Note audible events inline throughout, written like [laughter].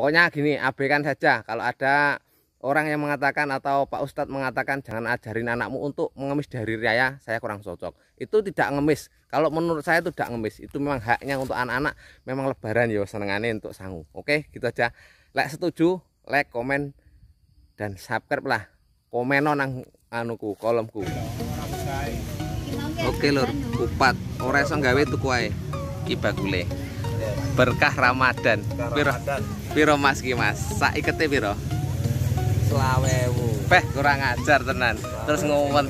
pokoknya gini abaikan saja. Kalau ada orang yang mengatakan atau Pak Ustadz mengatakan jangan ajarin anakmu untuk mengemis dari raya saya kurang cocok. Itu tidak ngemis. Kalau menurut saya itu tidak ngemis. Itu memang haknya untuk anak-anak. Memang lebaran ya senengane untuk sangu. Oke gitu aja. Like setuju like komen dan subscribe lah. Komen nang anuku kolomku. Oke lur. Kupat. Ora iso gawe tuku ae berkah Ramadan. Piro? Piro Mas ki Mas? Sak ikete piro? Selawewu. Peh kurang ajar tenan. Terus ngomong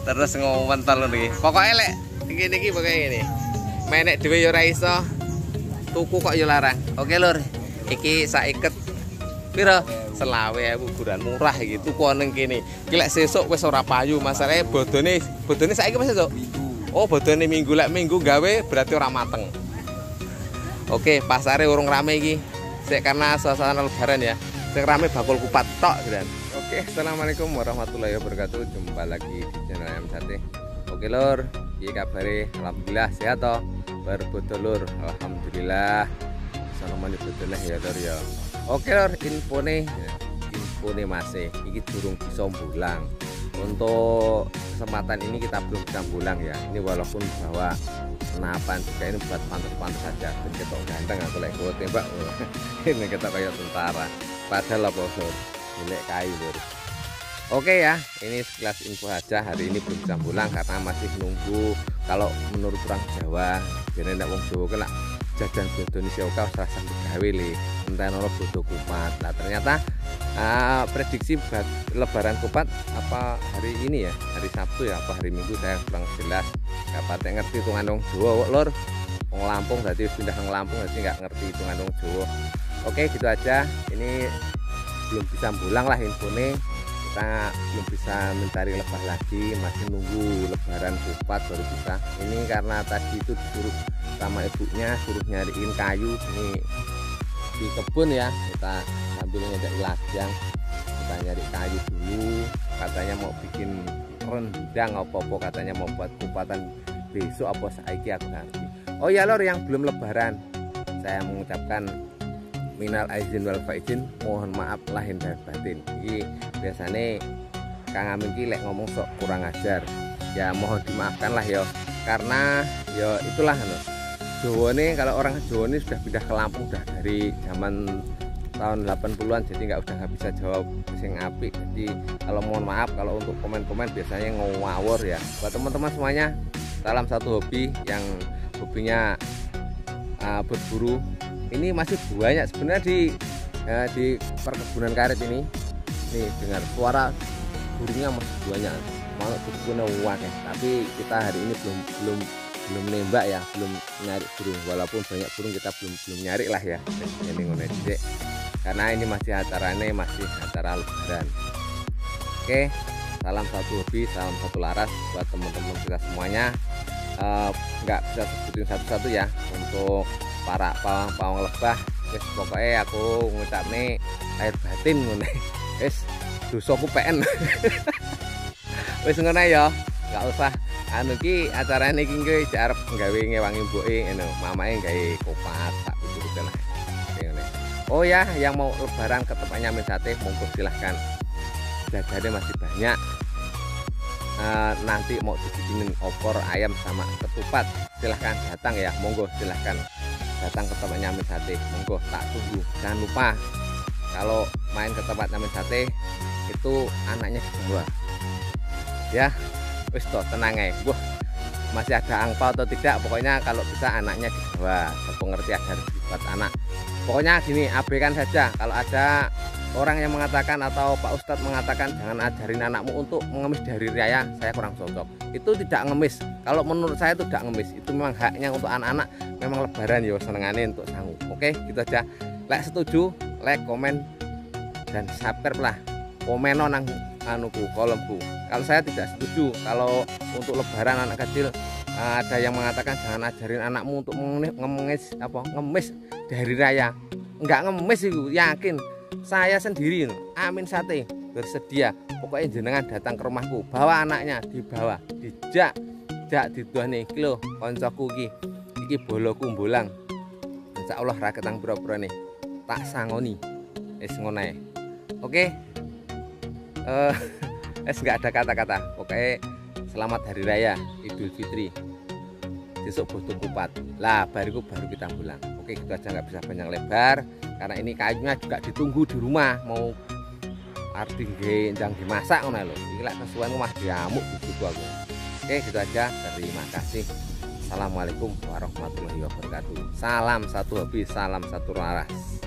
terus ngomong telu nih pokoknya lek gini iki pokoknya gini menek dhewe ya ora iso. Tuku kok ya larang. Oke lur. Iki sak iket piro? Selawe ukuran murah iki. Tuku ning kene. Iki lek sesuk wis ora payu masalahe bodone bodone saiki wis sesuk? Oh bodone minggu. Lek minggu gawe berarti ora mateng oke pasare urung rame iki sik karena suasana lebaran ya sing rame bakul kupat tok gitu Oke, assalamualaikum warahmatullahi wabarakatuh. Jumpa lagi di channel Ayam Sate. Oke lor, iya kabare? Alhamdulillah sehat toh. Berbodo lur, alhamdulillah. Salaman ibadillah ya lor ya. Oke lor, info nih, masih. Iki durung bisa bulang. Untuk kesempatan ini kita belum bisa bulang ya. Ini walaupun bahwa senapan juga ini buat pantas-pantas saja. Dan kita ganteng aku lagi gue tembak. ini kita kayak tentara. Padahal apa lor? milik kayu lur oke ya ini sekilas info aja hari ini belum bisa pulang karena masih nunggu kalau menurut orang Jawa jadi tidak wong Jawa kena jajan bodoh ini siapa salah satu gawe entah nolo bodoh kupat nah ternyata uh, prediksi lebaran kupat apa hari ini ya hari Sabtu ya apa hari Minggu saya kurang jelas nggak patah ngerti hitungan dong Jawa lor? Wong Lampung berarti pindah ke Lampung berarti nggak ngerti hitungan dong Jawa. Oke gitu aja. Ini belum bisa pulang lah infonya. Kita belum bisa mencari lebah lagi masih nunggu lebaran kupat baru bisa. Ini karena tadi itu disuruh sama ibunya suruh nyariin kayu ini di kebun ya. Kita sambil ngejak lajang kita nyari kayu dulu. Katanya mau bikin rendang apa-apa katanya mau buat kupatan besok apa saiki aku nanti oh ya lor yang belum lebaran. Saya mengucapkan minal aizin wal faizin mohon maaf lahir dan batin. Ini biasanya Kang Amin ki lek ngomong sok kurang ajar. Ya mohon dimaafkan lah ya karena ya itulah no. Jawa ini kalau orang Jawa ini sudah pindah ke Lampung sudah dari zaman tahun 80-an jadi nggak udah nggak bisa jawab sing api jadi kalau mohon maaf kalau untuk komen-komen biasanya ngawur ya. Buat teman-teman semuanya salam satu hobi yang hobinya uh, berburu. Ini masih banyak sebenarnya di ya, di perkebunan karet ini. Nih dengar suara burungnya masih banyak. Mau berguna wakil tapi kita hari ini belum belum belum nembak ya belum nyari burung. Walaupun banyak burung kita belum belum nyari lah ya. Ini ngonek karena ini masih acaranya masih acara lebaran. Oke salam satu hobi salam satu laras buat teman-teman kita semuanya. Nggak uh, bisa sebutin satu-satu ya untuk para pawang-pawang lebah. Wis pokoknya aku ngucap nih air batin ngono wis dosaku PN [laughs] wis ngono ya nggak usah. Anu ki acara ini ki arep gawe ngewangi mbuke ngono. Mamae gawe kopat tak itu lah Oh ya, yang mau lebaran ke tempatnya Nyamin Sate, monggo silahkan. Jajannya masih banyak. Uh, nanti mau dibikinin opor ayam sama ketupat, silahkan datang ya, monggo silahkan datang ke tempat nyamin sate monggo tak tunggu. Jangan lupa kalau main ke tempat nyamin sate itu anaknya dibawa ya wis tenang ya Wah, masih ada angpau atau tidak pokoknya kalau bisa anaknya dibawa saya ngerti ada buat anak. Pokoknya gini abaikan saja. Kalau ada orang yang mengatakan atau Pak Ustadz mengatakan jangan ajarin anakmu untuk mengemis dari raya saya kurang cocok. Itu tidak ngemis. Kalau menurut saya itu tidak ngemis. Itu memang haknya untuk anak-anak. Memang lebaran ya senengane untuk sanggup. Oke gitu aja. Like setuju like komen dan subscribe lah. Komen nang anuku kolomku. Kalau saya tidak setuju kalau untuk lebaran anak kecil ada yang mengatakan jangan ajarin anakmu untuk mengemis apa ngemis dari raya. Enggak ngemis itu yakin. Saya sendiri Amin Sate bersedia. Pokoknya jenengan datang ke rumahku bawa anaknya dibawa dijak jak nih kilo koncoku ki iki boloku Insya Allah raketang pura-pura nih tak sangoni. Wis ngono ae. oke eh [laughs] wis nggak ada kata-kata. Pokoknya selamat hari raya Idul Fitri. Besok butuh kupat. Lah bariku baru kita pulang. Oke gitu aja nggak bisa panjang lebar. Karena ini kayunya juga ditunggu di rumah. Mau arti genjang dimasak ngono lho. Iki lek kesuwen mah diamuk gitu aku. Oke gitu aja. Terima kasih. Assalamualaikum warahmatullahi wabarakatuh. Salam satu hobi salam satu laras